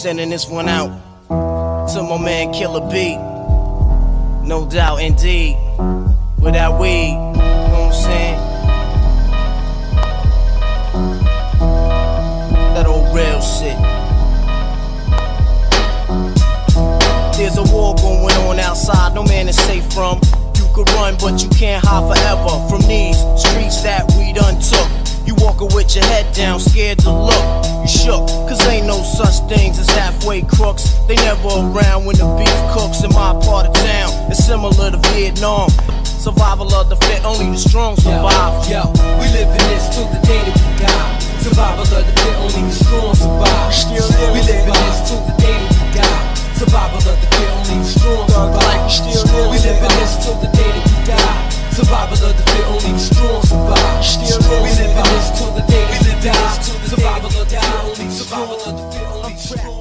Sending this one out to my man Killer B. No doubt, indeed. Without weed, you know what I'm saying? That old real shit. There's a war going on outside, no man is safe from. You could run, but you can't hide forever from these streets that we done took. Walking with your head down, scared to look. You shook, cause ain't no such things as halfway crooks. They never around when the beef cooks in my part of town. It's similar to Vietnam. Survival of the fit, only the strong survive. Yo, yo, we live in this till the day that we die. Survival of the fit, only the strong survive. Still we live in this till the day that we die. Survival of the fit, only the strong survive. still we live in this till the day that we die. Survival of the fit, only the strong survive. We live in survive. this till the day we die. Survival of the fit, die. only survival of the fit, only the strong.